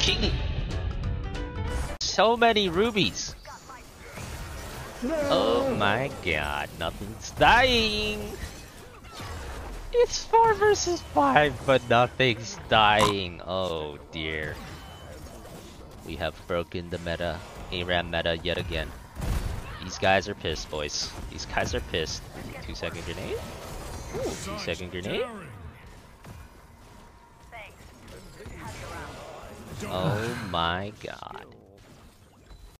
king. So many rubies. Oh my god, nothing's dying. It's 4 versus 5, but nothing's dying. Oh dear. We have broken the meta, ARAM meta yet again. These guys are pissed, boys. These guys are pissed. Two second grenade? Ooh, two second grenade? Oh my god.